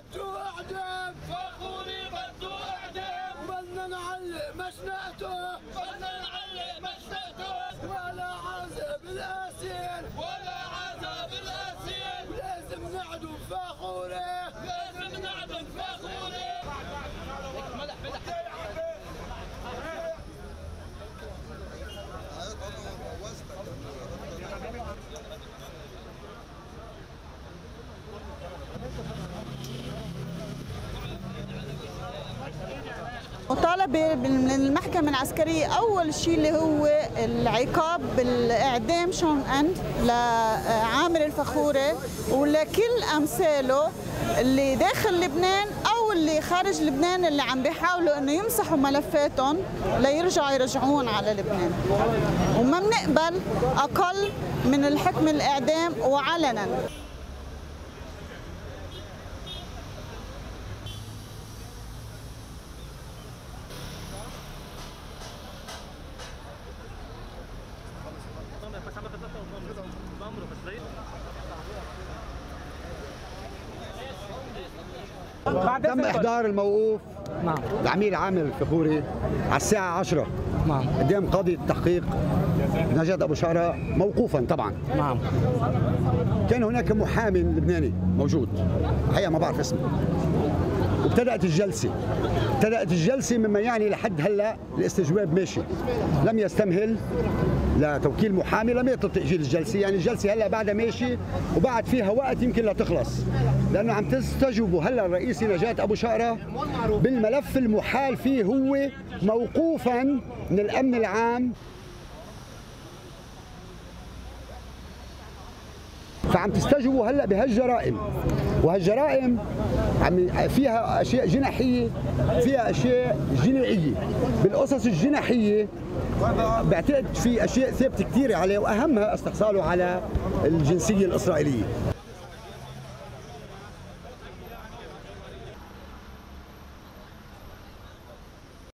بدو اعدام فخوري اعدام بدنا نعلق مشنقته بدنا نعلق مشنقته ولا عذاب الأسير. ولا عذاب الاسير لازم نعدم فخوره لازم نعدم فخوري مطالبة من المحكمة العسكرية أول شيء اللي هو العقاب بالإعدام شون أند لعامر الفخورة ولكل أمثاله اللي داخل لبنان أو اللي خارج لبنان اللي عم بيحاولوا إنه يمسحوا ملفاتهم ليرجعوا يرجعون على لبنان. وما بنقبل أقل من الحكم الإعدام وعلنا. تم إحضار الموقوف. نعم. العميل عامر الفخوري على الساعة 10 نعم. قدام قاضي التحقيق نجاة أبو شعراء موقوفا طبعا. نعم. كان هناك محامي لبناني موجود. الحقيقة ما بعرف اسمه. وابتدأت الجلسة. ابتدأت الجلسة مما يعني لحد هلأ الاستجواب ماشي. لم يستمهل لتوكيل محامي لم يطلب تأجيل الجلسة. يعني الجلسة هلأ بعدها ماشي وبعد فيها وقت يمكن لا تخلص. لأنه عم تستجوبوا هلا الرئيسي نجاة أبو شقرة بالملف المحال فيه هو موقوفا من الأمن العام فعم تستجوبوا هلا بهالجرائم. وهالجرائم عم فيها أشياء جنحيه فيها أشياء جنائية. بالقصص الجنحيه بعتقد في أشياء ثابتة كثيره عليه وأهمها استحصاله على الجنسية الإسرائيلية.